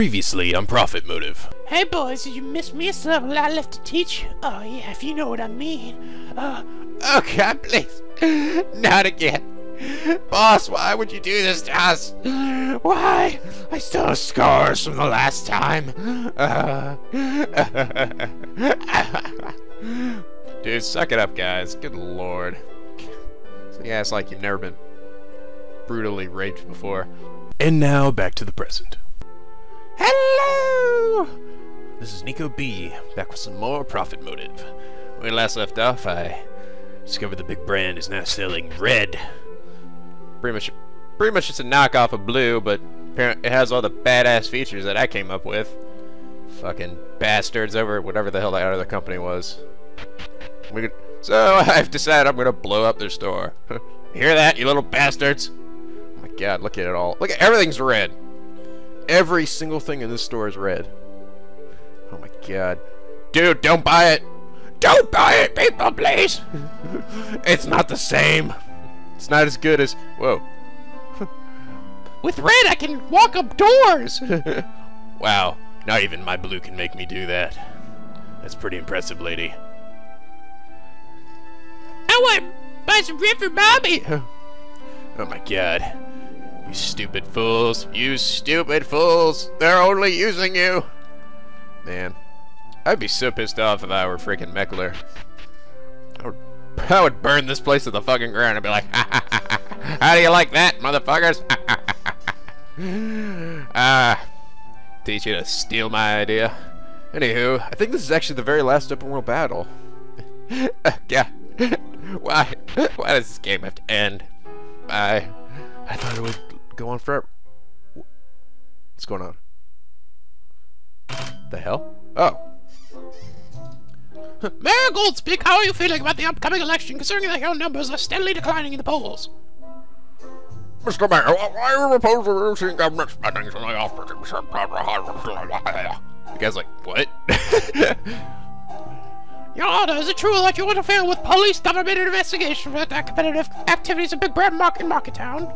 Previously on Profit Motive. Hey boys, did you miss me? Still have a lot left to teach. Oh yeah, if you know what I mean. Uh, oh God, please, not again. Boss, why would you do this to us? Why? I still have scars from the last time. Uh, Dude, suck it up, guys. Good lord. So yeah, it's like you've never been brutally raped before. And now, back to the present. Hello! This is Nico B, back with some more Profit Motive. When we last left off, I discovered the big brand is now selling red. Pretty much, pretty much it's a knockoff of blue, but it has all the badass features that I came up with. Fucking bastards over whatever the hell that other company was. Could, so I've decided I'm gonna blow up their store. Hear that, you little bastards? Oh my god, look at it all. Look at everything's red. Every single thing in this store is red. Oh my god. Dude, don't buy it! Don't buy it, people, please! it's not the same. It's not as good as... Whoa. With red, I can walk up doors! wow. Not even my blue can make me do that. That's pretty impressive, lady. I want to buy some red for Bobby! oh my god. You stupid fools. You stupid fools. They're only using you. Man. I'd be so pissed off if I were freaking Meckler. I would, I would burn this place to the fucking ground and be like, How do you like that, motherfuckers? Ah. teach you to steal my idea. Anywho, I think this is actually the very last open world battle. yeah. Why? Why does this game have to end? I, I thought it would go on forever. What's going on? The hell? Oh. Marigold, speak. How are you feeling about the upcoming election, considering that your numbers are steadily declining in the polls? Mr. Mayor, why are you opposed to reducing government spending in the office? The guy's like, what? Your Honor, is it true that you interfere with police government investigation for the competitive activities of Big Brand Market Market Town?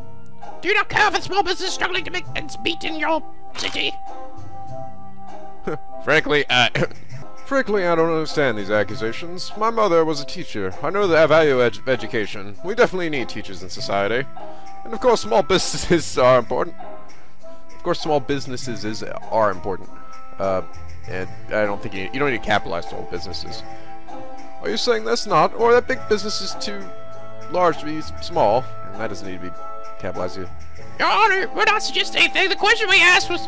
Do you not care if a small business is struggling to make ends meet in your city? Frankly, uh... Frankly, I don't understand these accusations. My mother was a teacher. I know the value of education. We definitely need teachers in society. And of course, small businesses are important. Of course, small businesses is, are important. Uh, and I don't think you, you don't need to capitalize small businesses. Are you saying that's not, or that big business is too large to be small, and that doesn't need to be capitalized either? Your Honor, we're not suggesting anything. The question we asked was...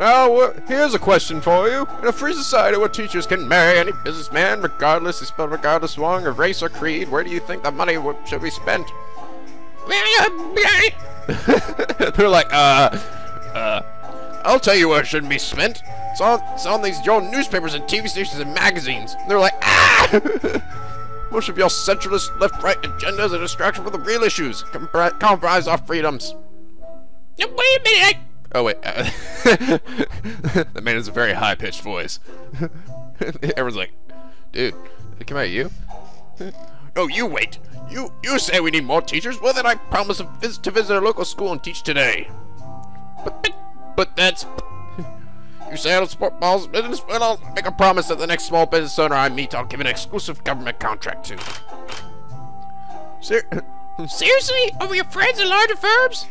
Now, uh, here's a question for you. In a free society where teachers can marry any businessman, regardless, regardless of of race or creed, where do you think the money should be spent? They're like, uh, uh, I'll tell you where it shouldn't be spent. It's on, it's on these your newspapers and TV stations and magazines. And they're like, ah! Most of your centralist left-right agendas are a distraction from the real issues. Compromise our freedoms. Wait a minute. Oh wait, uh, the man has a very high-pitched voice. Everyone's like, dude, did it come out of you? oh, you wait. You you say we need more teachers? Well, then I promise to visit, to visit a local school and teach today. But but, but that's you say I don't support small business? Well, I'll make a promise that the next small business owner I meet, I'll give an exclusive government contract to. Ser Seriously? Over your friends in larger firms?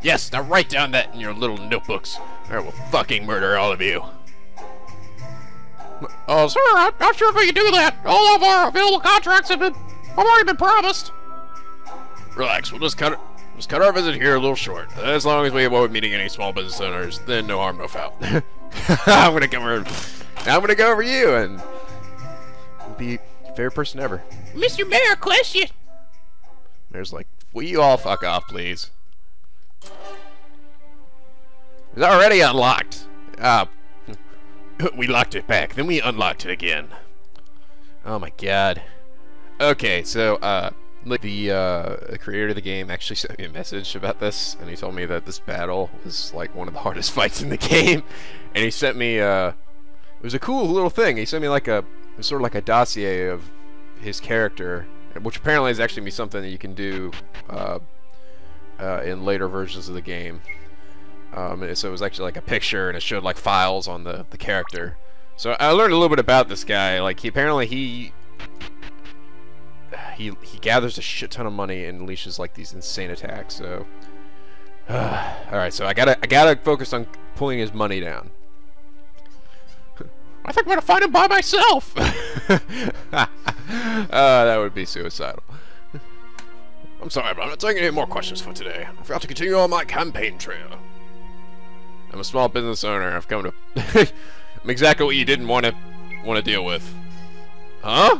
Yes, now write down that in your little notebooks, or I will fucking murder all of you. Oh, uh, sir, I'm not sure if we can do that. All of our available contracts have been, have already been promised. Relax, we'll just cut it. Just cut our visit here a little short. As long as we avoid meeting any small business owners, then no harm, no foul. I'm gonna come over. I'm gonna go over you and be fair person ever. Mr. Mayor, question. Mayor's like, will you all fuck off, please? It's already unlocked. Uh, we locked it back, then we unlocked it again. Oh my god. Okay, so, uh, like the uh, creator of the game actually sent me a message about this, and he told me that this battle was like one of the hardest fights in the game, and he sent me uh, it was a cool little thing. He sent me like a sort of like a dossier of his character, which apparently is actually something that you can do uh, uh, in later versions of the game. Um, so it was actually like a picture, and it showed like files on the the character. So I learned a little bit about this guy. Like he apparently he he he gathers a shit ton of money and unleashes like these insane attacks. So all right, so I gotta I gotta focus on pulling his money down. I think I'm gonna fight him by myself. uh, that would be suicidal. I'm sorry, but I'm not taking any more questions for today. I forgot to continue on my campaign trail. I'm a small business owner. I've come to. I'm exactly what you didn't want to want to deal with. Huh?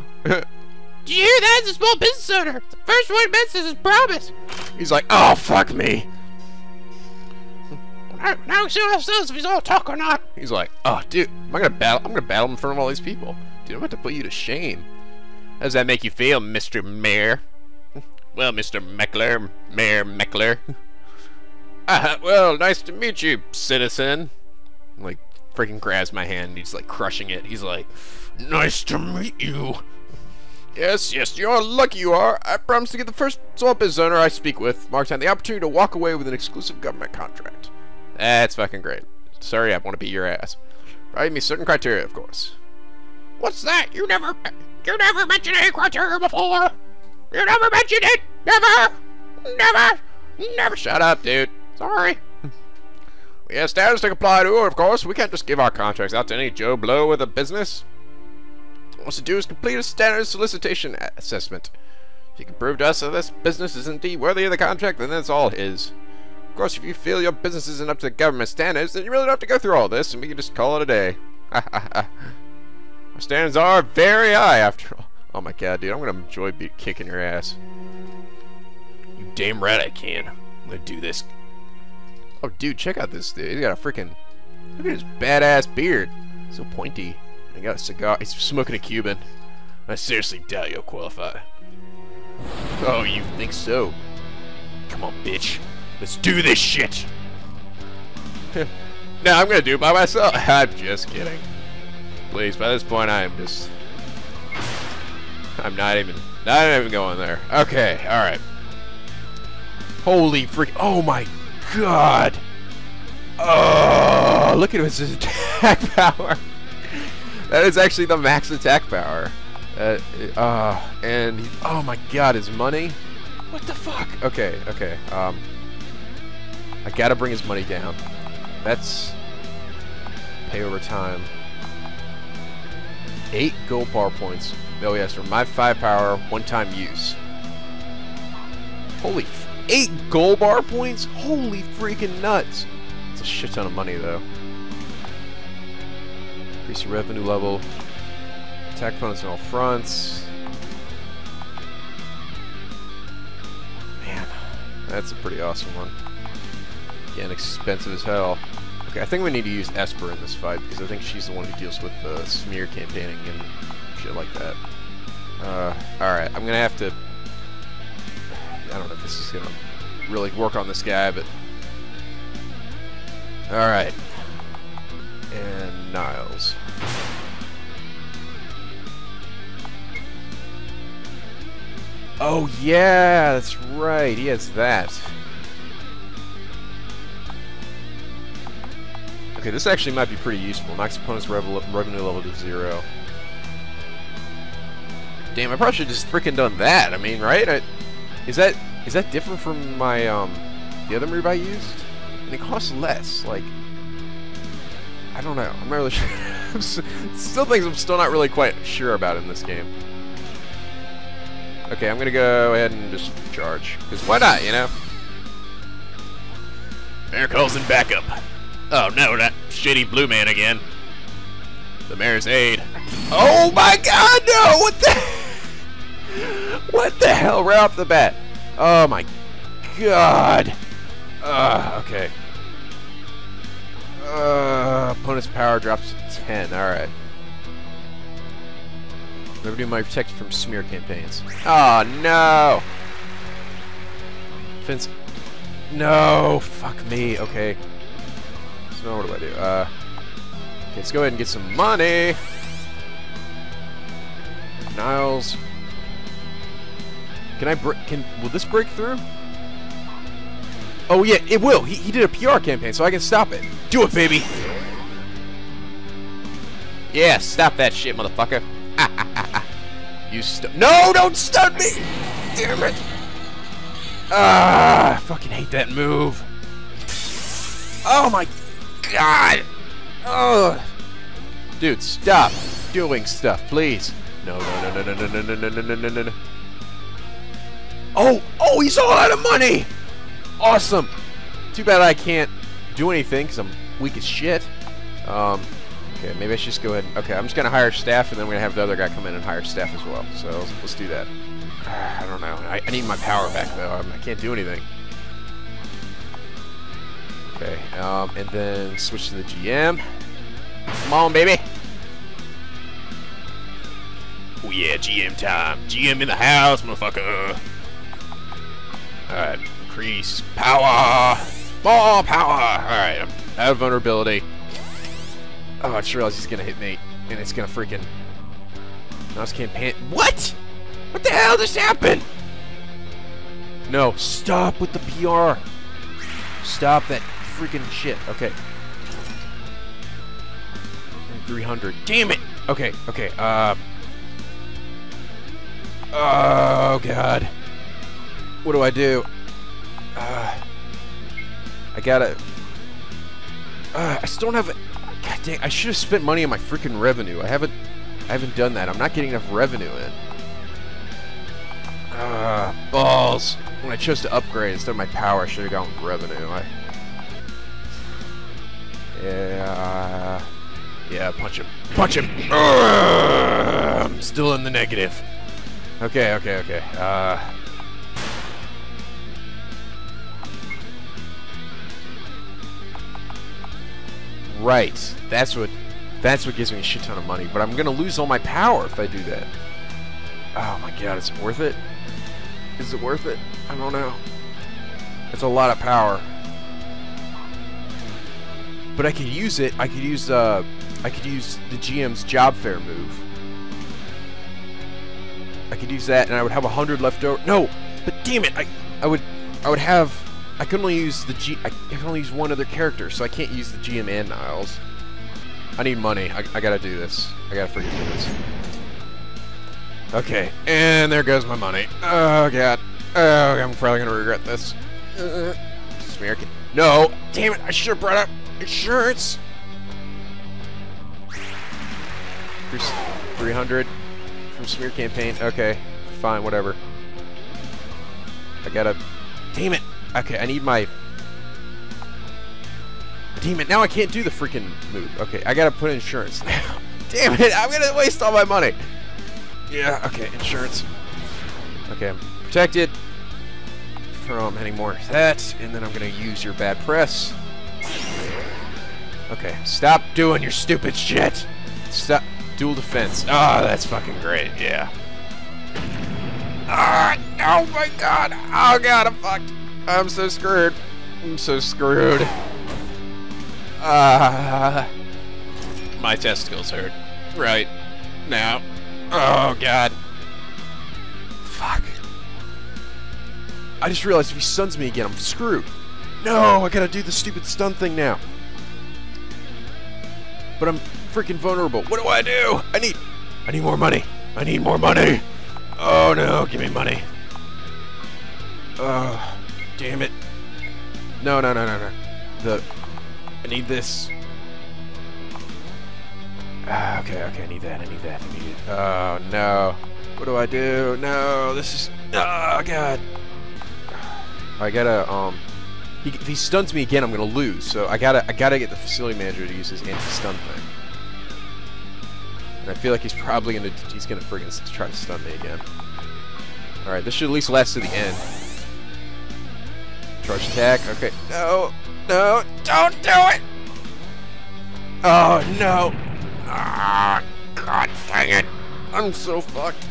Do you hear that? It's a small business owner. The first one business is promise. He's like, oh fuck me. Now, now we see ourselves if he's all talk or not. He's like, oh dude, am I gonna battle? I'm gonna battle in front of all these people. Dude, I'm about to put you to shame. How does that make you feel, Mr. Mayor? Well, Mr. Meckler, Mayor Meckler. ah, well, nice to meet you, citizen. Like, freaking grabs my hand. He's like crushing it. He's like, nice to meet you. Yes, yes, you're lucky you are. I promise to get the first small business owner I speak with, Mark the opportunity to walk away with an exclusive government contract. That's fucking great. Sorry, I want to beat your ass. Provide me certain criteria, of course. What's that? You never, you never mentioned any criteria before. You never mentioned it. Never, never, never. Shut up, dude. Sorry. We have standards to comply to, of course. We can't just give our contracts out to any Joe Blow with a business. Wants to do is complete a standard solicitation assessment. If you can prove to us that this business is indeed worthy of the contract, then that's all his. Of course, if you feel your business isn't up to the government standards, then you really don't have to go through all this, and we can just call it a day. Our standards are very high, after all. Oh my god, dude, I'm gonna enjoy be kicking your ass. You damn right I can. I'm gonna do this. Oh, dude, check out this dude. He's got a freaking... Look at his badass beard. So pointy. Got a cigar. He's smoking a Cuban. I seriously doubt you'll qualify. Oh, you think so? Come on, bitch. Let's do this shit! no, I'm gonna do it by myself. I'm just kidding. Please, by this point, I am just... I'm not even... Not even going there. Okay, alright. Holy freak... Oh my god! Oh, look at his attack power. That is actually the max attack power. Uh, uh, and he, oh my god, his money. What the fuck? Okay, okay. Um, I gotta bring his money down. That's pay over time. Eight gold bar points. Oh yes, for my five power, one time use. Holy eight gold bar points? Holy freaking nuts! It's a shit ton of money though. Increase your revenue level. Attack opponents on all fronts. Man, that's a pretty awesome one. Again, expensive as hell. Okay, I think we need to use Esper in this fight because I think she's the one who deals with the smear campaigning and shit like that. Uh, alright, I'm gonna have to... I don't know if this is gonna really work on this guy, but... Alright. And Niles. Oh yeah, that's right, he has that. Okay, this actually might be pretty useful. Max opponent's revenue level to zero. Damn, I probably should just freaking done that. I mean, right? I, is that is that different from my um the other move I used? And it costs less. Like, I don't know. I'm not really sure. still things I'm still not really quite sure about in this game. Okay, I'm gonna go ahead and just charge. Because why not, you know? Mayor calls in backup. Oh no, that shitty blue man again. The mayor's aide. Oh my god, no! What the... What the hell, right off the bat? Oh my god! Uh, okay. Uh, opponent's power drops to 10, alright. Never do my protection from smear campaigns. Oh no! Fence. No! Fuck me, okay. So what do I do? Uh, let's go ahead and get some money! Niles. Can I break? Can will this break through? Oh yeah, it will. He, he did a PR campaign, so I can stop it. Do it, baby. Yeah, stop that shit, motherfucker. you st- No, don't stun me! Damn it! Ah, I fucking hate that move. Oh my god! Oh, dude, stop doing stuff, please. No, no, no, no, no, no, no, no, no, no, no, no. Oh, oh, he's all out of money. Awesome. Too bad I can't do anything because I'm weak as shit. Um, okay, maybe I should just go ahead. Okay, I'm just gonna hire staff, and then we're gonna have the other guy come in and hire staff as well. So let's do that. I don't know. I, I need my power back though. I'm, I can't do anything. Okay, um, and then switch to the GM. Come on, baby. Oh yeah, GM time. GM in the house, motherfucker. Alright, increase power. More power. Alright, I'm out of vulnerability. Oh, I just realized he's gonna hit me. And it's gonna freaking... Mouse can't campaign... What? What the hell just happened? No, stop with the PR. Stop that freaking shit. Okay. 300. Damn it! Okay, okay, uh... Oh, God. What do I do? Uh, I gotta... Uh, I still don't have... God dang, I should have spent money on my freaking revenue. I haven't... I haven't done that. I'm not getting enough revenue in. Ah, balls. When I chose to upgrade instead of my power, I should have gone with revenue. I... Yeah... Yeah, punch him. Punch him! Urgh, I'm still in the negative. Okay, okay, okay. Uh... Right. That's what that's what gives me a shit ton of money. But I'm gonna lose all my power if I do that. Oh my god, is it worth it? Is it worth it? I don't know. It's a lot of power. But I could use it. I could use uh I could use the GM's job fair move. I could use that and I would have a hundred left over. No! But damn it! I I would I would have I can only use the G I can only use one other character, so I can't use the GM and Niles. I need money. I, I gotta do this. I gotta freaking do this. Okay, and there goes my money. Oh god. Oh, I'm probably gonna regret this. Uh, smear can No! Damn it! I should have brought up insurance. Here's 300 from smear campaign. Okay, fine, whatever. I gotta. Damn it! Okay, I need my. Damn it! Now I can't do the freaking move. Okay, I gotta put insurance now. Damn it! I'm gonna waste all my money. Yeah. Okay, insurance. Okay, protected from any more of that, and then I'm gonna use your bad press. Okay, stop doing your stupid shit. Stop. Dual defense. Ah, oh, that's fucking great. Yeah. Ah, oh my god. Oh god, I'm fucked. I'm so screwed. I'm so screwed. Ah. Uh, my testicles hurt. Right. Now. Oh god. Fuck. I just realized if he stuns me again, I'm screwed. No, I gotta do the stupid stun thing now. But I'm freaking vulnerable. What do I do? I need... I need more money. I need more money. Oh no, give me money. Oh, damn it. No, no, no, no, no. The... I need this. Ah, okay, okay, I need that, I need that, I need it. Oh, no. What do I do? No, this is... Oh, God. I gotta, um... He, if he stuns me again, I'm gonna lose. So I gotta, I gotta get the facility manager to use his anti-stun thing. And I feel like he's probably gonna, he's gonna friggin' try to stun me again. All right, this should at least last to the end. Charge attack. Okay. No, no, don't do it. Oh no. Ah, God dang it. I'm so fucked.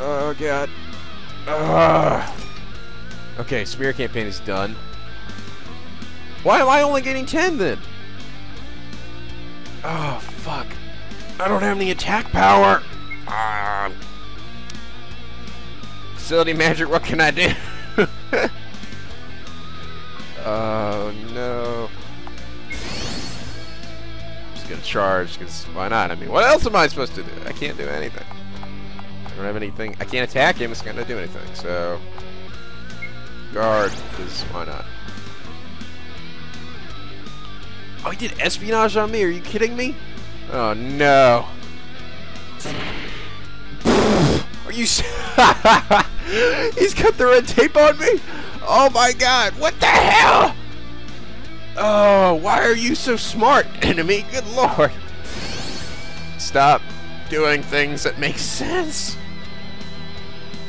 Oh god. Ah. Okay, smear campaign is done. Why am I only getting 10 then? Oh, fuck. I don't have any attack power. Um, Facility magic. what can I do? oh no. I'm just gonna charge, because why not? I mean, what else am I supposed to do? I can't do anything. I don't have anything. I can't attack him, it's gonna do anything, so. Guard, because why not? Oh, he did espionage on me, are you kidding me? Oh no. Are you? He's cut the red tape on me? Oh my god, what the hell? Oh, why are you so smart, enemy? Good lord. Stop doing things that make sense.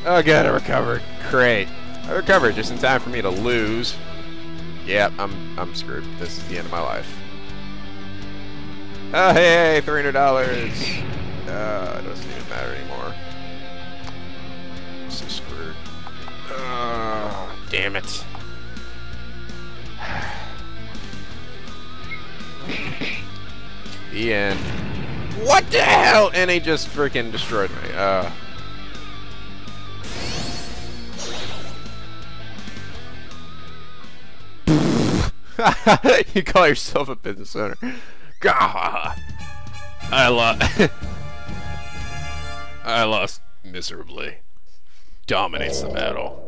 Oh god, I recovered. Great. I recovered just in time for me to lose. Yep, yeah, I'm I'm screwed. This is the end of my life. Oh hey, three hundred dollars. Uh, it doesn't even matter anymore. So Oh, damn it. the end. What the hell? And he just freaking destroyed me. Uh. you call yourself a business owner. Gah! I lost. I lost miserably. Dominates the battle.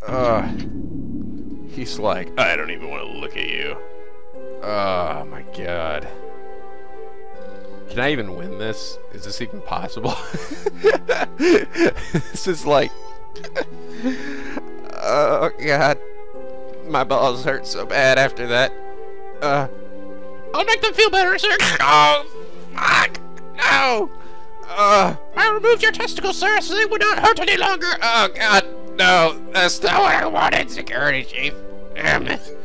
Uh, he's like, I don't even want to look at you. Oh my god. Can I even win this? Is this even possible? this is like... oh god. My balls hurt so bad after that. Uh... I'll make them feel better, sir. Oh, fuck! No! Uh... I removed your testicles, sir, so they would not hurt any longer. Oh god, no. That's not what I wanted, security chief. Damn it.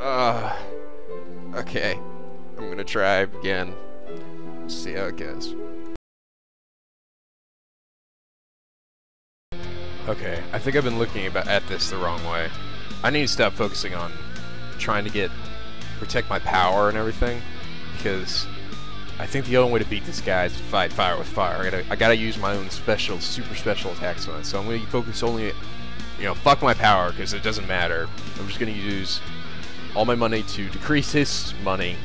Uh... Okay. I'm gonna try again. See how it goes. Okay, I think I've been looking about at this the wrong way. I need to stop focusing on trying to get protect my power and everything because I think the only way to beat this guy is to fight fire with fire. I gotta I gotta use my own special super special attacks on it. So I'm gonna focus only you know, fuck my power because it doesn't matter. I'm just gonna use all my money to decrease his money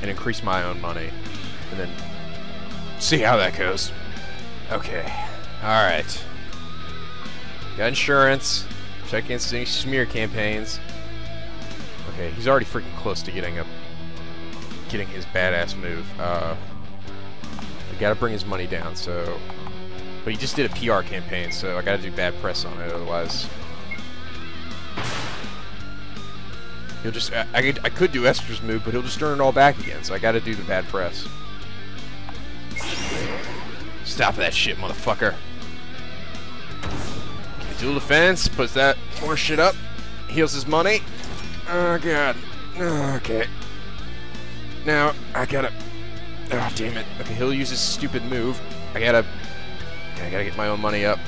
and increase my own money. And then see how that goes. Okay. Alright. Got insurance. Check against any smear campaigns. Okay, he's already freaking close to getting a getting his badass move. Uh I gotta bring his money down, so but he just did a PR campaign, so I gotta do bad press on it, otherwise He'll just, I, I, could, I could do Esper's move, but he'll just turn it all back again, so I gotta do the bad press. Stop that shit, motherfucker. Dual defense, puts that more shit up, heals his money. Oh god. Okay. Now, I gotta... Oh, damn it. Okay, he'll use his stupid move. I gotta... I gotta get my own money up.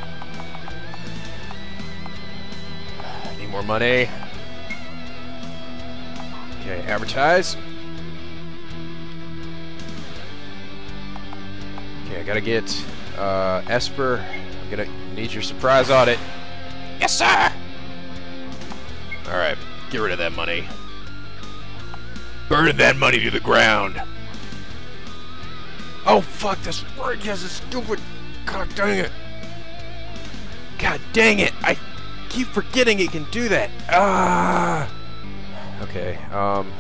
Need more money. Okay, advertise. Okay, I gotta get uh, Esper. I'm gonna need your surprise audit. Yes, sir. All right, get rid of that money. Burn that money to the ground. Oh fuck! This word has a stupid. God dang it! God dang it! I keep forgetting he can do that. Ah. Okay, um...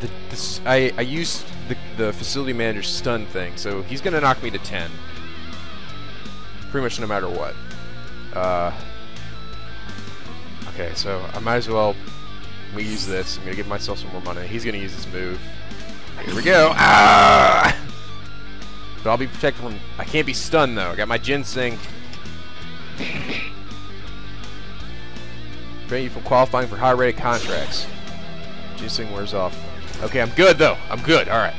The, this, I, I used the, the facility manager's stun thing, so he's gonna knock me to 10. Pretty much no matter what. Uh... Okay, so I might as well we use this. I'm gonna give myself some more money. He's gonna use his move. Here we go. Ah! But I'll be protected from... I can't be stunned, though. I got my ginseng. Prevent you from qualifying for high-rated contracts. Ginseng wears off. Okay, I'm good, though. I'm good. All right.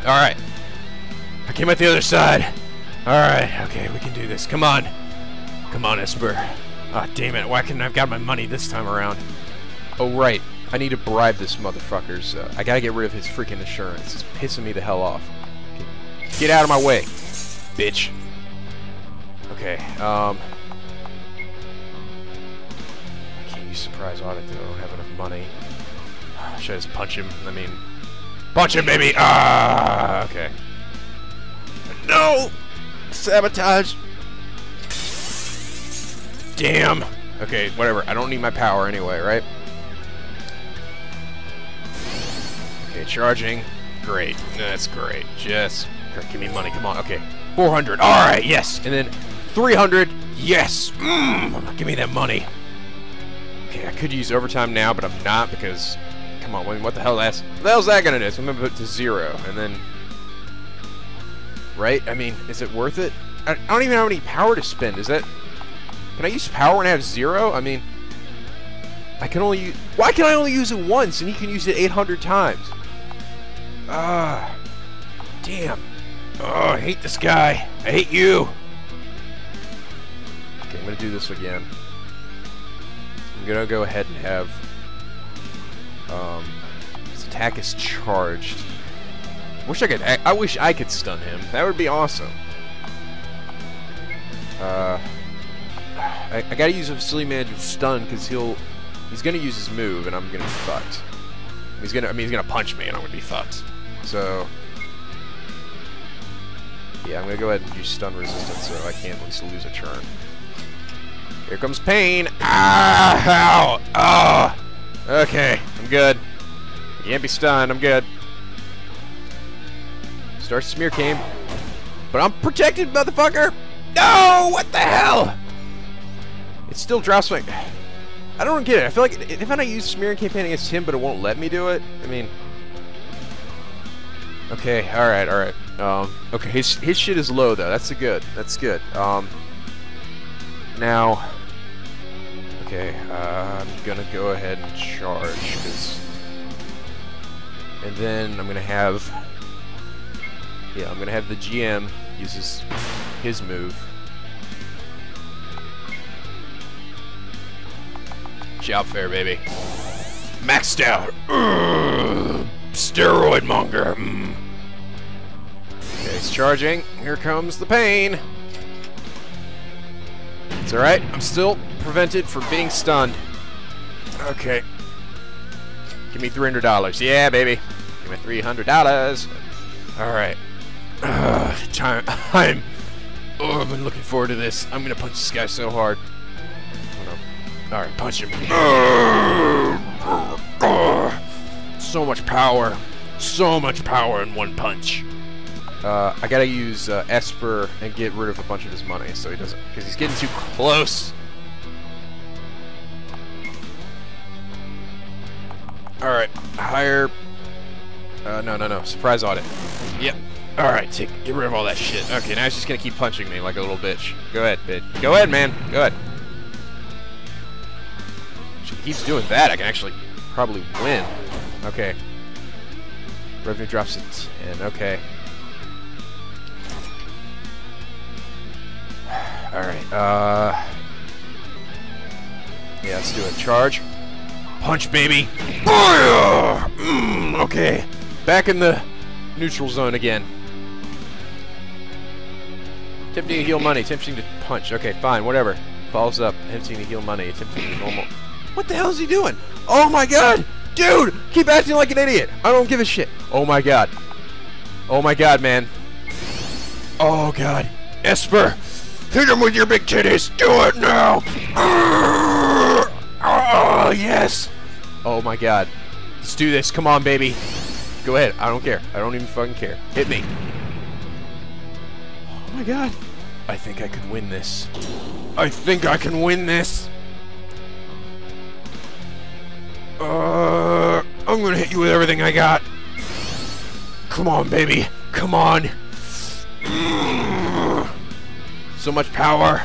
All right. I came out the other side. All right. Okay, we can do this. Come on. Come on, Esper. Ah, oh, damn it. Why couldn't I have got my money this time around? Oh, right. I need to bribe this motherfucker's. Uh, I gotta get rid of his freaking insurance. It's pissing me the hell off. Get out of my way, bitch. Okay, um... I can't use surprise audit, though. I don't have enough money. Should I just punch him? I mean, punch him, baby! Ah, okay. No! Sabotage! Damn! Okay, whatever. I don't need my power anyway, right? Okay, charging. Great. That's great. Just give me money. Come on. Okay. 400. All right. Yes. And then 300. Yes. Mm, give me that money. Okay, I could use overtime now, but I'm not because. Come on. What the hell? That's what the hell's that gonna do? So I'm gonna put it to zero, and then. Right? I mean, is it worth it? I, I don't even have any power to spend. Is that? Can I use power I have zero? I mean, I can only use. Why can I only use it once, and he can use it 800 times? Ah, damn. Oh, I hate this guy. I hate you. Okay, I'm gonna do this again. I'm gonna go ahead and have um, his attack is charged. Wish I could. I, I wish I could stun him. That would be awesome. Uh, I, I gotta use a facility manager stun because he'll he's gonna use his move and I'm gonna be fucked. He's gonna I mean he's gonna punch me and I'm gonna be fucked. So yeah, I'm gonna go ahead and use stun resistance so I can't at least lose a turn. Here comes pain. Ah! Ow! Ah! Okay, I'm good. You can't be stunned. I'm good. Start smear came, but I'm protected, motherfucker. No! What the hell? It's still drops Swing. I don't get it. I feel like if I don't use smearing campaign against him, but it won't let me do it. I mean. Okay. All right. All right. Um, okay, his his shit is low though. That's a good. That's good. Um, now, okay, uh, I'm gonna go ahead and charge because, and then I'm gonna have, yeah, I'm gonna have the GM use his his move. Job fair, baby. Maxed out. Steroid monger. Mm. Okay, he's charging. Here comes the pain. It's alright. I'm still prevented from being stunned. Okay. Give me $300. Yeah, baby. Give me $300. Alright. Uh, time. I'm... Oh, I've been looking forward to this. I'm gonna punch this guy so hard. Alright, punch him. So much power. So much power in one punch. Uh, I gotta use uh, Esper and get rid of a bunch of his money so he doesn't, because he's getting too close. Alright, hire, uh, no, no, no, surprise audit. Yep. Alright, take, get rid of all that shit. Okay, now he's just gonna keep punching me like a little bitch. Go ahead, bitch. Go ahead, man. Go ahead. If he keeps doing that, I can actually probably win. Okay. Revenue drops it 10, okay. Alright, uh... Yeah, let's do it. Charge. Punch, baby! Mm, okay. Back in the neutral zone again. Attempting to heal money, attempting to punch. Okay, fine, whatever. Follows up, attempting to heal money, attempting to normal. What the hell is he doing? Oh my god! Dude! Keep acting like an idiot! I don't give a shit. Oh my god. Oh my god, man. Oh god. Esper! Hit him with your big titties! Do it now! Oh, yes! Oh my god. Let's do this. Come on, baby. Go ahead. I don't care. I don't even fucking care. Hit me. Oh my god. I think I could win this. I think I can win this. Uh, I'm gonna hit you with everything I got. Come on, baby. Come on. So much power.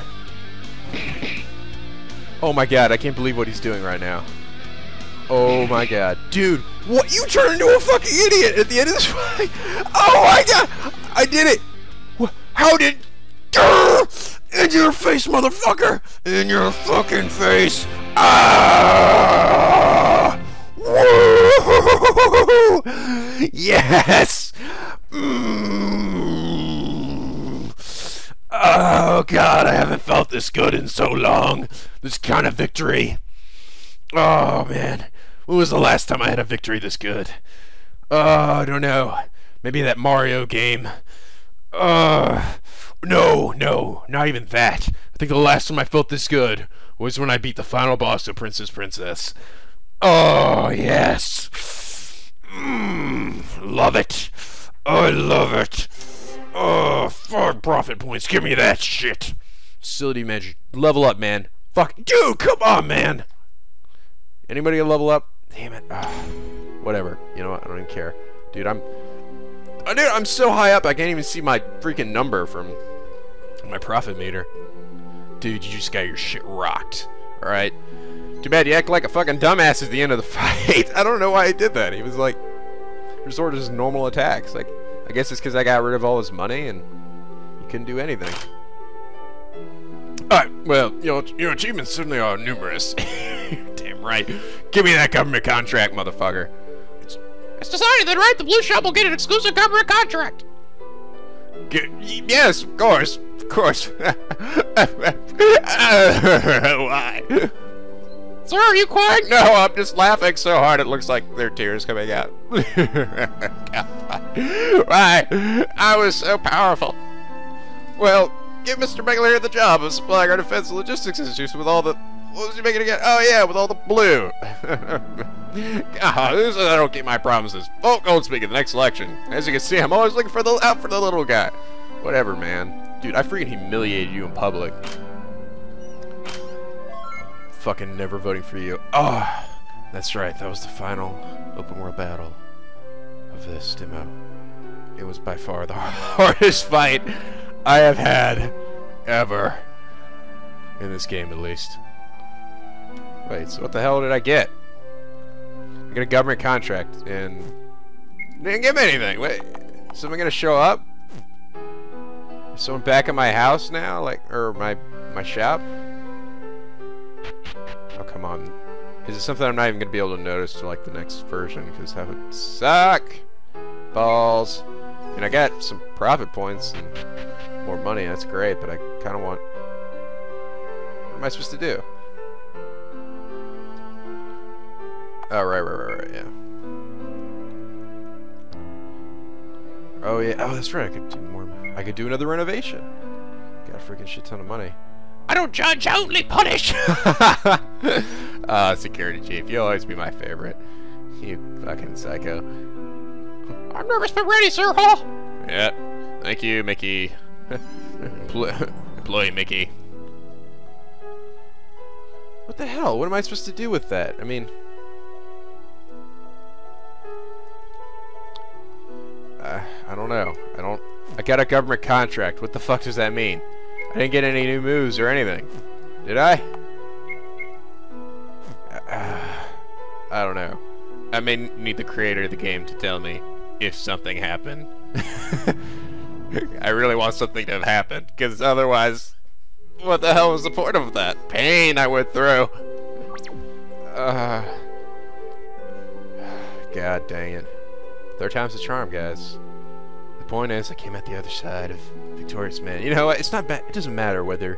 Oh my god, I can't believe what he's doing right now. Oh my god. Dude, what? You turned into a fucking idiot at the end of this fight. Oh my god. I did it. How did... In your face, motherfucker. In your fucking face. Ah! Yes! Mm. Oh god, I haven't felt this good in so long. This kind of victory. Oh man. When was the last time I had a victory this good? Oh, I don't know. Maybe that Mario game. Uh, no, no, not even that. I think the last time I felt this good was when I beat the final boss of Princess Princess. Oh, yes. Mmm, love it. I love it. Oh, five profit points. Give me that shit. Facility manager. Level up, man. Fuck. Dude, come on, man. Anybody to level up? Damn it. Ah, whatever. You know what? I don't even care. Dude, I'm... Dude, I'm so high up I can't even see my freaking number from my profit meter. Dude, you just got your shit rocked. Alright? Too bad you act like a fucking dumbass at the end of the fight. I don't know why he did that. He was like... Resort to his normal attacks. Like, I guess it's because I got rid of all his money and he couldn't do anything. Alright, well, your, your achievements certainly are numerous. Damn right. Give me that government contract, motherfucker. It's, it's decided that, right? The Blue Shop will get an exclusive government contract. Yes, of course. Of course. Why? Sir, are you crying? No, I'm just laughing so hard it looks like there are tears coming out. Why? I was so powerful. Well, give Mr. Meckler the job of supplying our defense and logistics institutes with all the... What was he making again? Oh, yeah, with all the blue. God, this is I don't keep my promises. Oh, Gold speaking, the next election. As you can see, I'm always looking for the out for the little guy. Whatever, man. Dude, I freaking humiliated you in public. Fucking never voting for you. Oh, that's right. That was the final open world battle of this demo. It was by far the hardest fight I have had ever. In this game, at least. Wait, so what the hell did I get? I get a government contract, and... Didn't give me anything. Wait, is someone gonna show up? Is someone back at my house now? Like, or my, my shop? Oh, come on. Is it something I'm not even gonna be able to notice till like the next version? Because that would suck! Balls. And I got some profit points and more money, that's great, but I kind of want... What am I supposed to do? Oh, right, right, right, right, yeah. Oh, yeah. Oh, that's right. I could do more. I could do another renovation. Got a freaking shit ton of money. I don't judge, only punish. uh, security chief, you'll always be my favorite. You fucking psycho. I'm nervous but ready, sir, huh? Yeah. Thank you, Mickey. Employee Mickey. What the hell? What am I supposed to do with that? I mean... Uh, I don't know. I don't... I got a government contract. What the fuck does that mean? I didn't get any new moves or anything. Did I? Uh, I don't know. I may need the creator of the game to tell me if something happened. I really want something to have happened, because otherwise, what the hell was the point of that pain I went through? Uh, God dang it. Third time's the charm, guys. The point is, I came out the other side of victorious man. You know what? It's not. Bad. It doesn't matter whether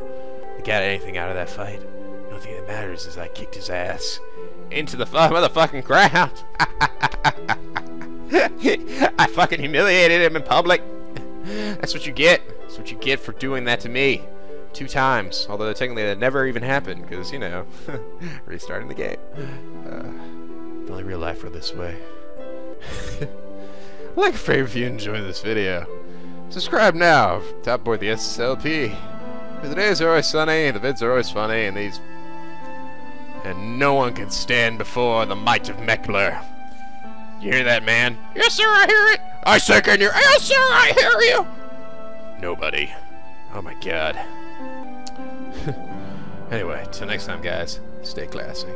I got anything out of that fight. The only thing that matters is I kicked his ass into the motherfucking ground. I fucking humiliated him in public. That's what you get. That's what you get for doing that to me. Two times. Although technically that never even happened, because, you know, restarting the game. Uh, only real life were this way. like a favor if you enjoyed this video. Subscribe now. Top board the SSLP. The days are always sunny, the vids are always funny, and these... And no one can stand before the might of Meckler. You hear that, man? Yes, sir, I hear it. I second your... Yes, sir, I hear you. Nobody. Oh my god. anyway, till next time, guys. Stay classy.